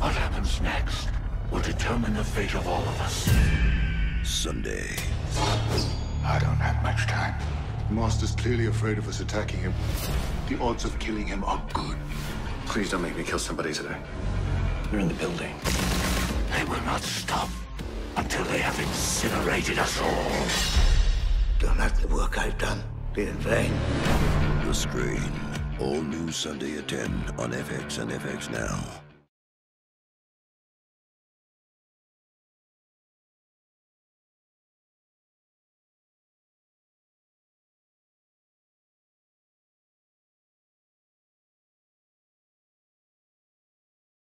What happens next will determine the fate of all of us. Sunday. I don't have much time. The Master's clearly afraid of us attacking him. The odds of killing him are good. Please don't make me kill somebody today. They're in the building. They will not stop until they have incinerated us all. Don't let the work I've done be in vain. The Strain. All new Sunday at 10 on FX and FX Now.